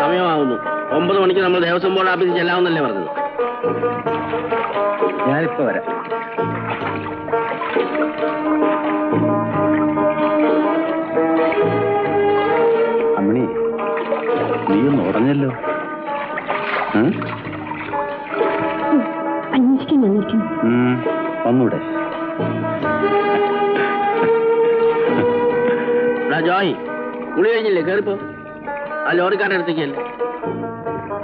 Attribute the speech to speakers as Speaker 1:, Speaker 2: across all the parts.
Speaker 1: സമയമാകുന്നു. ഒമ്പത് മണിക്ക് നമ്മൾ ദേവസ്വം ബോർഡ് ഓഫീസിൽ ചെല്ലാവുന്നല്ലേ പറഞ്ഞത്.
Speaker 2: ഞാനിപ്പോ വരാം. അമ്മണി നീ ഒന്ന് ഉടഞ്ഞല്ലോ ഉം? വന്നൂടെ
Speaker 1: ജോയ് കുളി കഴിഞ്ഞില്ലേ? കേറിപ്പോ. ആ ലോറിക്കാരുടെ അടുത്തേക്കല്ലേ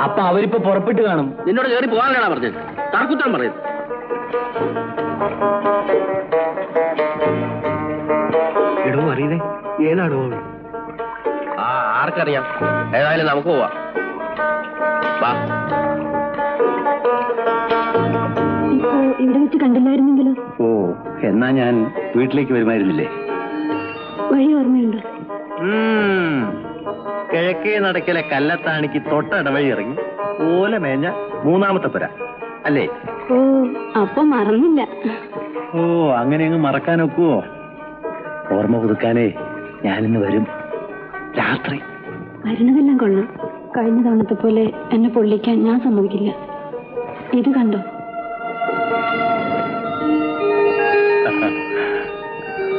Speaker 2: അപ്പൊ അവരിപ്പോ പുറപ്പെട്ട് കാണും.
Speaker 1: നിന്നോട് കയറി പോകാനാണ് പറഞ്ഞത്. തർക്കുത്തരം പറയുന്നത്
Speaker 2: എടോ അറിയില്ലേ? ഏതാടോ
Speaker 1: ആ ആർക്കറിയാം. ഏതായാലും നമുക്ക് പോവാം. വാ.
Speaker 3: ഇവിടെ വെച്ച്
Speaker 2: ഓ എന്നാ ഞാൻ വീട്ടിലേക്ക് വരുമായിരുന്നില്ലേ?
Speaker 3: വഴി ഓർമ്മയുണ്ടോ.
Speaker 2: കിഴക്കേ നടക്കലെ കല്ലത്താണിക്ക് തൊട്ടടവഴി ഇറങ്ങി ഓല മേഞ്ഞ മൂന്നാമത്തെ പുര. അല്ലേ?
Speaker 3: ഓ അപ്പൊ മറന്നില്ല.
Speaker 2: ഓ അങ്ങനെ അങ്ങ് മറക്കാനൊക്കുവോ ഓർമ്മ പുതുക്കാനേ ഞാനിന്ന് വരും. രാത്രി.
Speaker 3: വരുന്നതെല്ലാം കൊള്ളാം. കഴിഞ്ഞ തവണത്തെ പോലെ എന്നെ പൊള്ളിക്കാൻ ഞാൻ സമ്മതിക്കില്ല. ഇത് കണ്ടോ?